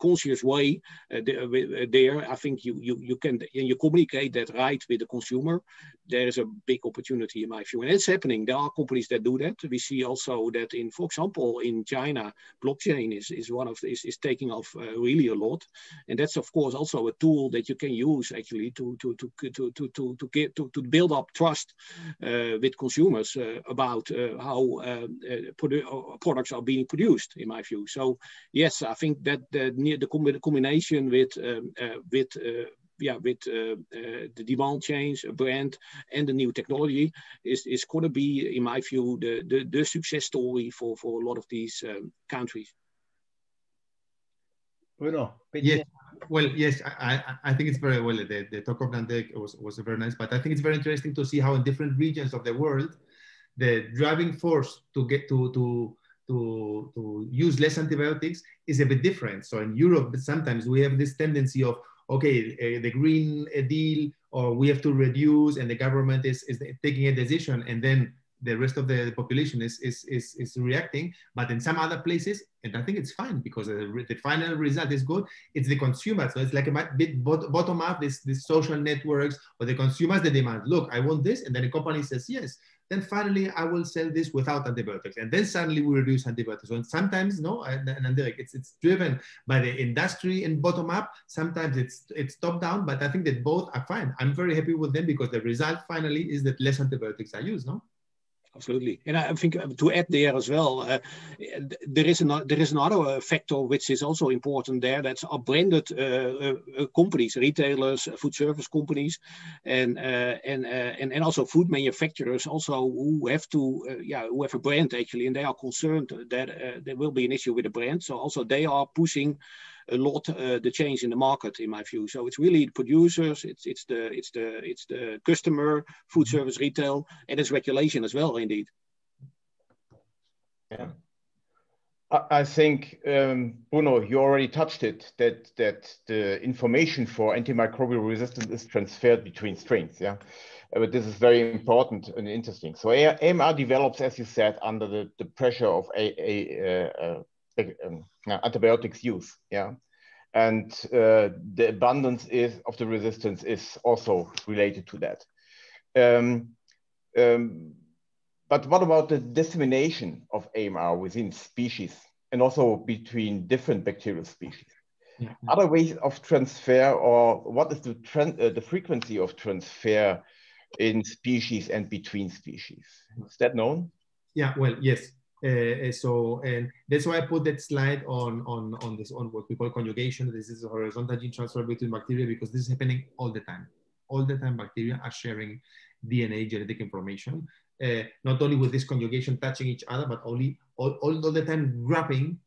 conscious way there, I think you you you can and you communicate that right with the consumer, there is a big opportunity in my view, and it's happening. There are companies that do that. We see also that in, for example, in China, blockchain is is one of is, is taking off uh, really a lot, and that's of course also a tool that you can use actually to to to to to to to get to, to build up trust uh, with consumers uh, about uh, how uh, uh, produ- products are being produced. In my view, so yes, I think that the the combination with um, with yeah, with uh, uh, the demand change, a brand, and the new technology is, is going to be, in my view, the, the, the success story for, for a lot of these um, countries. Bruno, yes. Well, yes, I, I think it's very well. The, the talk of Nan-Dirk was, was very nice, but I think it's very interesting to see how in different regions of the world, the driving force to get to to to, to use less antibiotics is a bit different. So in Europe, sometimes we have this tendency of okay, uh, the Green Deal, or we have to reduce, and the government is, is taking a decision, and then the rest of the population is, is, is, is reacting. But in some other places, and I think it's fine because the, the final result is good, it's the consumer. So it's like a bit bottom up, this, this social networks or the consumers, the demand, look, I want this. And then the company says, yes then finally I will sell this without antibiotics. And then suddenly we reduce antibiotics. And sometimes, no, and, and it's, it's driven by the industry and bottom up. Sometimes it's, it's top down, but I think that both are fine. I'm very happy with them because the result finally is that less antibiotics are used, no? Absolutely. And I think uh, to add there as well, uh, there is an, there is another uh, factor which is also important there. That's our branded uh, uh, companies, retailers, food service companies, and and and and also food manufacturers also who have to yeah who have a brand actually, and they are concerned that there will be an issue with the brand. So also they are pushing a lot uh, the change in the market in my view so it's really the producers it's it's the it's the it's the customer food mm-hmm. service retail and it's regulation as well indeed yeah I think um, Bruno, you already touched it that that the information for antimicrobial resistance is transferred between strains. Yeah, uh, but this is very important and interesting. So AMR develops, as you said, under the, the pressure of a, a, a, a um, antibiotics use. Yeah, and uh, the abundance is of the resistance is also related to that. Um, um, but what about the dissemination of AMR within species and also between different bacterial species? Yeah. Other ways of transfer, or what is the, uh, the frequency of transfer in species and between species? Is that known? Yeah, well, yes. Uh, so and that's why I put that slide on on on this on what we call conjugation. This is horizontal gene transfer between bacteria because this is happening all the time. All the time, bacteria are sharing DNA genetic information. Uh, not only with this conjugation touching each other, but only all, all, all the time grabbing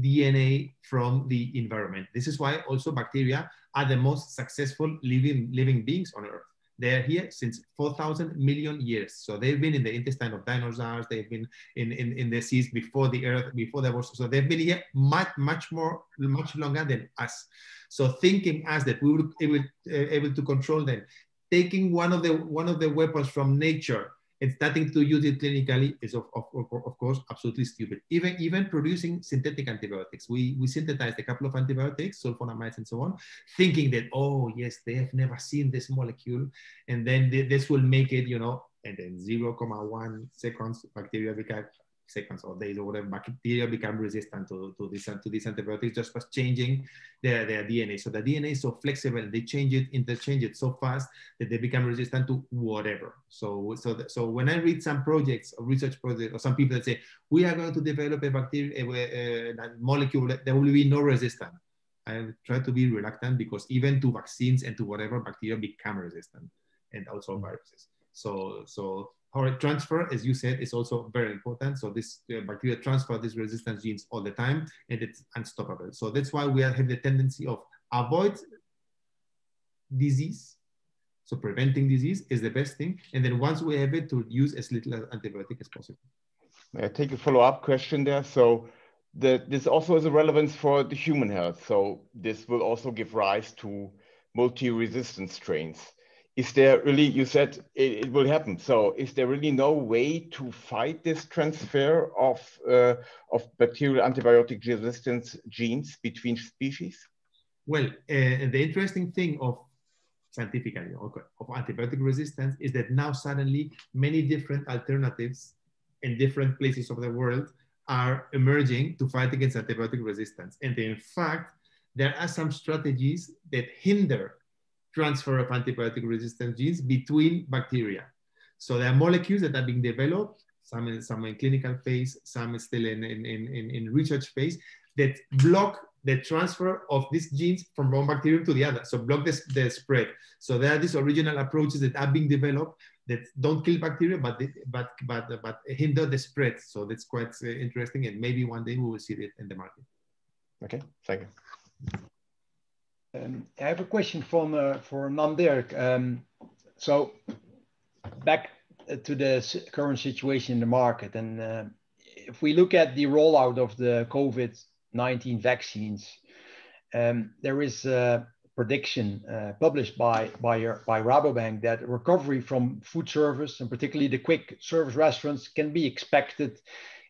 DNA from the environment. This is why also bacteria are the most successful living living beings on Earth they're here since 4,000 million years. So they've been in the intestine of dinosaurs. They've been in, in, in the seas before the earth, before there was. So they've been here much, much more, much longer than us. So thinking us that we were able, uh, able to control them, taking one of the one of the weapons from nature and starting to use it clinically is of, of, of, course absolutely stupid. Even even producing synthetic antibiotics, we we synthesized a couple of antibiotics, sulfonamides and so on, thinking that oh yes they have never seen this molecule, and then this will make it you know, and then 0.1 seconds bacteria become seconds or days or whatever, bacteria become resistant to, to, this, to these antibiotics just by changing their, their DNA. So the DNA is so flexible, they change it, interchange it so fast that they become resistant to whatever. So, so, the, so when I read some projects or research projects or some people that say, we are going to develop a bacteria, a, a molecule that there will be no resistance. I try to be reluctant because even to vaccines and to whatever bacteria become resistant and also viruses. So, so our transfer, as you said, is also very important. So this uh, bacteria transfer these resistance genes all the time, and it's unstoppable. So that's why we have the tendency of avoid disease. So preventing disease is the best thing. And then once we have it, to use as little antibiotic as possible. May I take a follow-up question there? So the, this also has a relevance for the human health. So this will also give rise to multi-resistant strains is there really, you said it, it, will happen. So is there really no way to fight this transfer of, uh, of bacterial antibiotic resistance genes between species? Well, uh, the interesting thing of scientifically of antibiotic resistance is that now suddenly many different alternatives in different places of the world are emerging to fight against antibiotic resistance. And in fact, there are some strategies that hinder transfer of antibiotic resistant genes between bacteria. So there are molecules that are being developed, some in, some in clinical phase, some still in, in, in, in research phase, that block the transfer of these genes from one bacterium to the other. So block this, the spread. So there are these original approaches that are being developed that don't kill bacteria, but but but but hinder the spread. So that's quite uh, interesting, and maybe one day we will see it in the market. Okay, thank you. Um, I have a question from uh, for Nan-Dirk. Um, so back to the current situation in the market, and uh, if we look at the rollout of the COVID-19 vaccines, um, there is a prediction uh, published by by by Rabobank that recovery from food service and particularly the quick service restaurants can be expected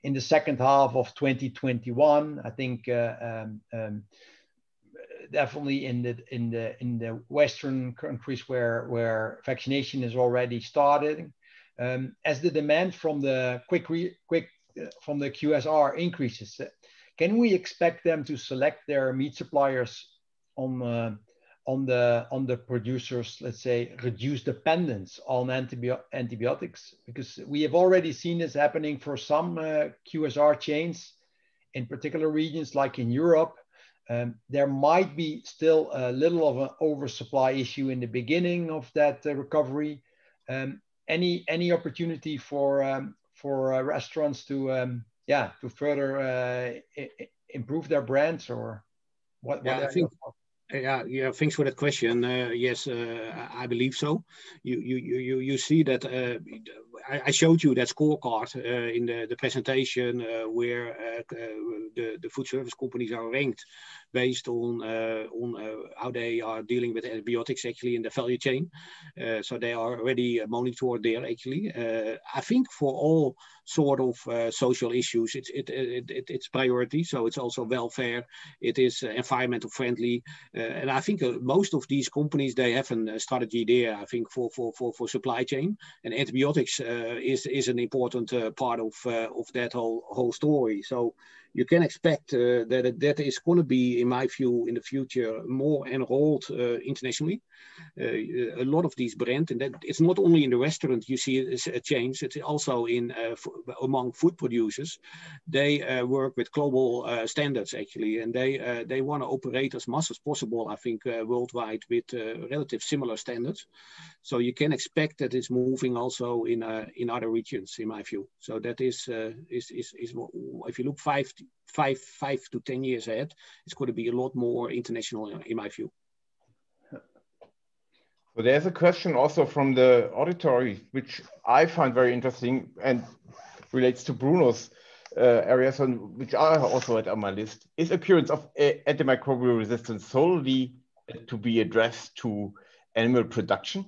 in the second half of 2021. I think. Uh, um, um definitely in the in the in the Western countries where where vaccination is already started, um, as the demand from the quick re, quick uh, from the QSR increases, can we expect them to select their meat suppliers on uh, on the on the producers, let's say, reduce dependence on antibio antibiotics? Because we have already seen this happening for some uh, QSR chains in particular regions like in Europe. Um, there might be still a little of an oversupply issue in the beginning of that uh, recovery. Um, any any opportunity for um, for uh, restaurants to um, yeah to further uh, improve their brands or what? Yeah, what I think yeah, yeah. Thanks for that question. Uh, yes, uh, I believe so. You you you you see that uh, I, showed you that scorecard uh, in the the presentation uh, where uh, the the food service companies are ranked based on on how they are dealing with antibiotics actually in the value chain. so they are already monitored there actually. I think for all sort of uh, social issues. It's it, it, it, it's priority, so it's also welfare. It is uh, environmental friendly, uh, and I think uh, most of these companies they have a strategy there. I think for for for, for supply chain and antibiotics uh, is is an important uh, part of of that whole whole story. So you can expect uh, that that is going to be, in my view, in the future more enrolled uh, internationally. Uh, a lot of these brands, and that it's not only in the restaurant you see a uh, change; it's also in uh, among food producers. They uh, work with global standards actually, and they they want to operate as much as possible. I think worldwide with relative similar standards. So you can expect that it's moving also in in other regions, in my view. So that is is is, is if you look five five five to ten years ahead, it's going to be a lot more international in my view. So there's a question also from the auditory, which I find very interesting and relates to Bruno's uh, areas, on which I also had on my list. Is appearance of antimicrobial resistance solely to be addressed to animal production?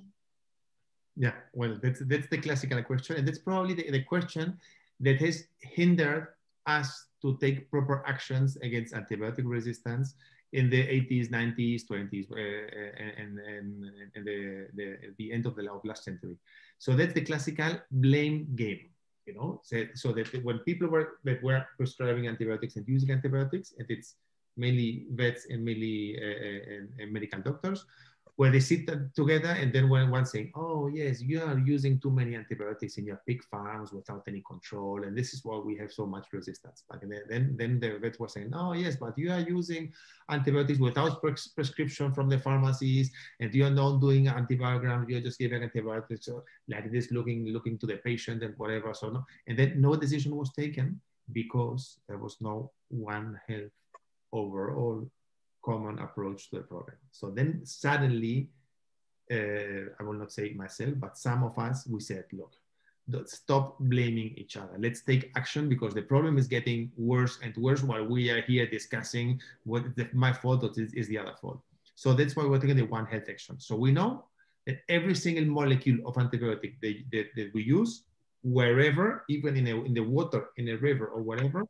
Yeah, well, that's that's the classical question, and that's probably the, the question that has hindered us to take proper actions against antibiotic resistance in the 80s, 90s, 20s, uh, and, and, and the, the, the, end of the last century. So that's the classical blame game, you know. So, so that when people were that were prescribing antibiotics and using antibiotics, and it's mainly vets and mainly uh, and, and medical doctors, where they sit together and then when one saying, oh yes, you are using too many antibiotics in your pig farms without any control, and this is why we have so much resistance. But then, then the vet was saying, oh yes, but you are using antibiotics without pres prescription from the pharmacies, and you are not doing antibiograms, you are just giving antibiotics like this, looking looking to the patient and whatever. So no, and then no decision was taken because there was no one health overall common approach to the problem. So then suddenly, uh, I will not say myself, but some of us, we said, look, stop blaming each other. Let's take action because the problem is getting worse and worse while we are here discussing what the, my fault is, is the other fault. So that's why we're taking the One Health action. So we know that every single molecule of antibiotic that, that, that we use, wherever, even in, a, in the water, in a river or whatever,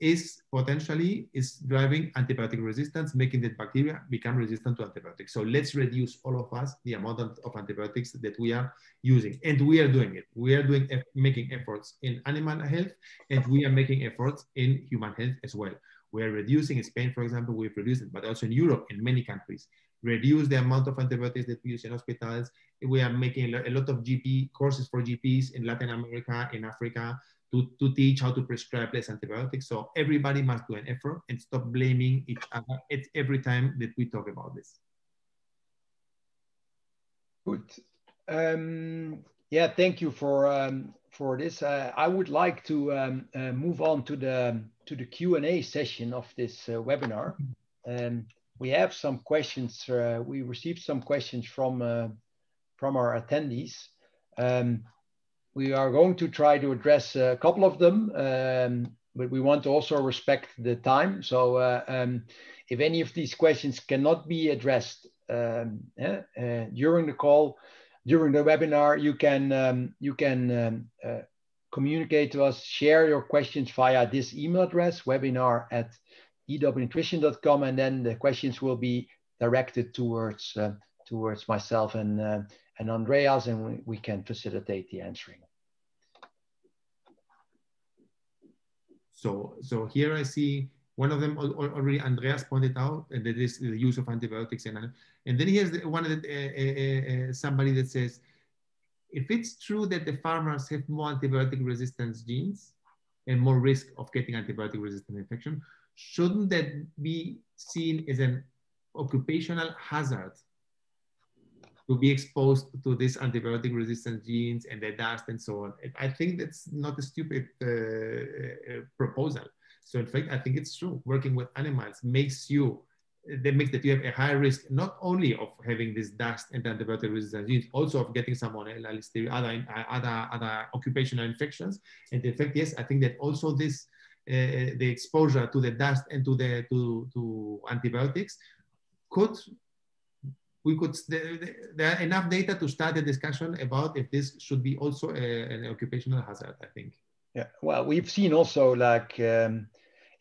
is potentially is driving antibiotic resistance, making the bacteria become resistant to antibiotics. So let's reduce all of us the amount of, antibiotics that we are using, and we are doing it. We are doing making efforts in animal health, and we are making efforts in human health as well. We are reducing in Spain, for example, we've reduced it, but also in Europe, in many countries, reduce the amount of antibiotics that we use in hospitals. We are making a lot of GP courses for GPs in Latin America, in Africa, to, to teach how to prescribe less antibiotics. So everybody must do an effort and stop blaming each other at every time that we talk about this. Good. Um, yeah, thank you for um, for this. Uh, I would like to um, uh, move on to the to the Q and A session of this uh, webinar. Um, we have some questions. Uh, we received some questions from uh, from our attendees. Um, we are going to try to address a couple of them, um, but we want to also respect the time. So uh, um, if any of these questions cannot be addressed um, uh, during the call, during the webinar, you can um, you can um, uh, communicate to us, share your questions via this email address, webinar at ewnutrition.com, and then the questions will be directed towards uh, towards myself and uh, and Andreas, and we, we can facilitate the answering. So, so here I see One of them already Andreas pointed out, and that is the use of antibiotics. And, and then here's the, one of the, uh, uh, uh, somebody that says, if it's true that the farmers have more antibiotic resistance genes and more risk of getting antibiotic resistant infection, shouldn't that be seen as an occupational hazard to be exposed to these antibiotic resistant genes and the dust and so on. I think that's not a stupid uh, uh, proposal. So in fact, I think it's true. Working with animals makes you, that makes that you have a high risk, not only of having this dust and antibiotic resistant genes, also of getting salmonella, other, other, other occupational infections. And in fact, yes, I think that also this, uh, the exposure to the dust and to the to, to antibiotics could we could there are enough data to start a discussion about if this should be also a, an occupational hazard i think. Yeah well we've seen also like um,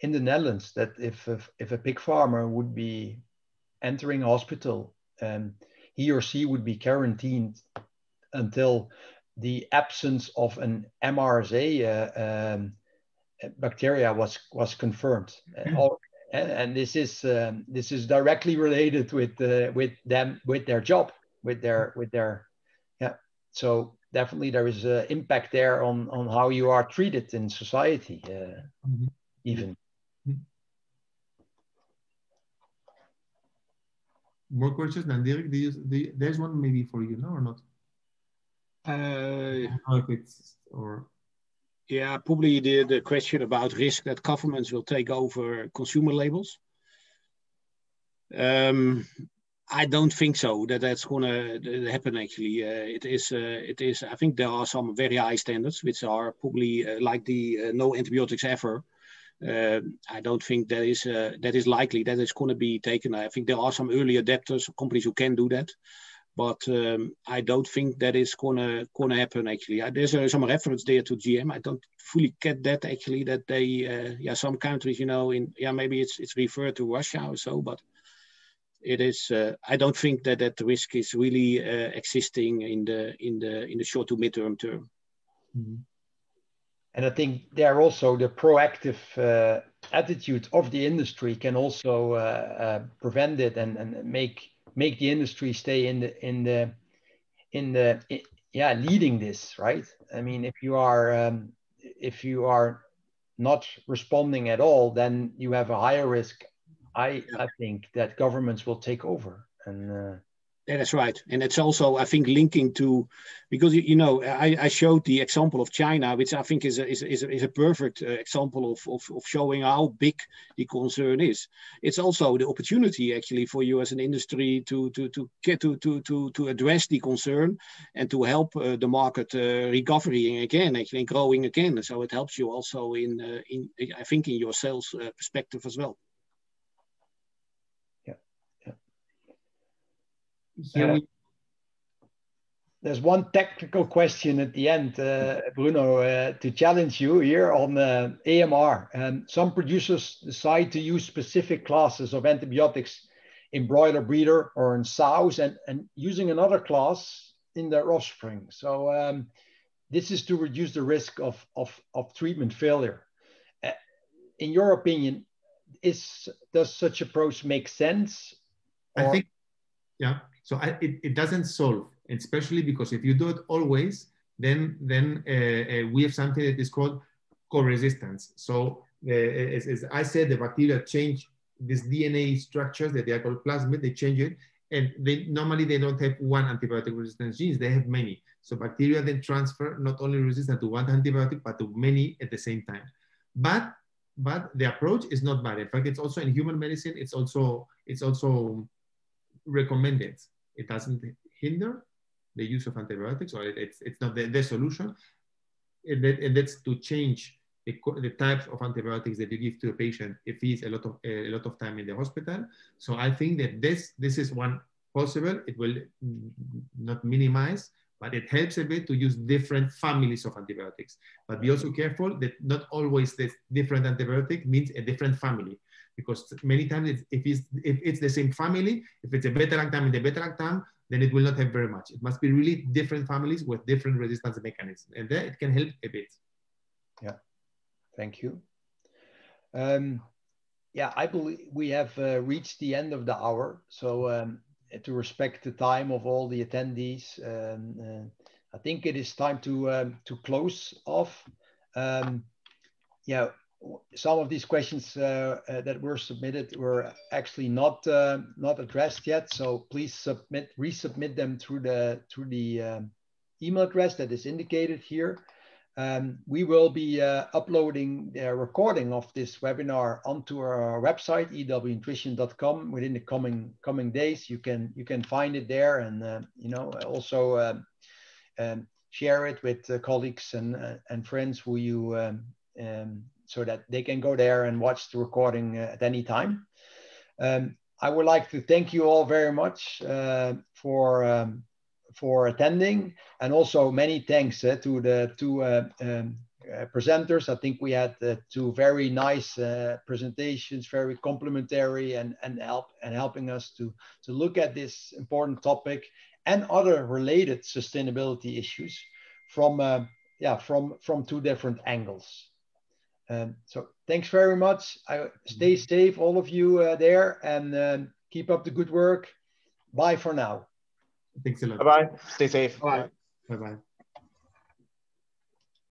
in the netherlands that if, if, if a pig farmer would be entering hospital um, he or she would be quarantined until the absence of an mrsa uh, um, bacteria was was confirmed. Mm -hmm and this is um, this is directly related with uh, with them with their job with their with their yeah so definitely there is an impact there on on how you are treated in society uh, mm-hmm. even mm-hmm. more questions Nan-Dirk do you, do you, there's one maybe for you no or not uh, if it's or yeah, probably the, the question about risk that governments will take over consumer labels. Um, I don't think so that that's going to happen. Actually, uh, it is. Uh, it is. I think there are some very high standards, which are probably uh, like the uh, no antibiotics ever. Uh, I don't think that is uh, that is likely that it's going to be taken. I think there are some early adapters, companies who can do that but um, I don't think that is gonna gonna happen actually. Uh, there's uh, some reference there to GM. I don't fully get that actually. That they uh, yeah some countries you know in yeah maybe it's it's referred to Russia or so, but it is. Uh, I don't think that that risk is really uh, existing in the in the in the short to midterm term. Mm-hmm. And I think there also the proactive uh, attitude of the industry can also prevent it and, and make make the industry stay in the in the in the yeah leading this right? I mean if you are um, if you are not responding at all then you have a higher risk i i think that governments will take over and uh, that's right. And it's also, I think, linking to, because, you know, I, I showed the example of China, which I think is a, is, a, is a perfect uh, example of, of, of showing how big the concern is. It's also the opportunity actually for you as an industry to, to, to get to, to, to, to address the concern and to help uh, the market uh, recovering again, actually growing again. So it helps you also in, uh, in I think, in your sales uh, perspective as well. Yeah. There's one technical question at the end, uh, Bruno, uh, to challenge you here on uh, AMR. Um, some producers decide to use specific classes of antibiotics in broiler breeder or in sows and, and using another class in their offspring. So um, this is to reduce the risk of, of, of treatment failure. Uh, in your opinion, is does such approach make sense? Or? I think, yeah, so I, it, it doesn't solve, especially because if you do it always, then, then uh, uh, we have something that is called co-resistance. So uh, as, as, I said, the bacteria change these DNA structures that they are called plasmid, they change it. And they normally they don't have one antibiotic resistance genes, they have many. So bacteria then transfer not only resistant to one antibiotic, but to many at the same time. But but the approach is not bad. In fact, it's also in human medicine, it's also it's also recommended it doesn't hinder the use of antibiotics or it's, it's not the, the solution. And, that, and that's to change the, the, types of antibiotics that you give to a patient if he's a lot of a lot of time in the hospital. So I think that this this is one possible. It will not minimize, but it helps a bit to use different families of antibiotics. But be also careful that not always the different antibiotic means a different family because many times it's, if, it's, if it's the same family, if it's a beta-lactam and the beta-lactam, then it will not have very much. It must be really different families with different resistance mechanisms, and that it can help a bit. Yeah, thank you. Um, yeah, I believe we have uh, reached the end of the hour. So um, to respect the time of all the attendees, um, uh, I think it is time to um, to close off. Um, yeah, some of these questions uh, uh, that were submitted were actually not uh, not addressed yet. So please submit resubmit them through the through the um, email address that is indicated here. Um, we will be uh, uploading the recording of this webinar onto our website ewnutrition.com within the coming coming days. You can you can find it there, and uh, you know also um, um, share it with uh, colleagues and and friends who you um, um, so that they can go there and watch the recording uh, at any time. Um, I would like to thank you all very much uh, for for attending and also many thanks uh, to the two uh, um, uh, presenters. I think we had two very nice presentations, very complimentary and, and help and helping us to, to look at this important topic and other related sustainability issues from yeah from from two different angles. Um, so thanks very much. I, stay mm-hmm. safe, all of you uh, there, and um, keep up the good work. Bye for now. Thanks a lot. Bye bye. Stay safe. Bye bye.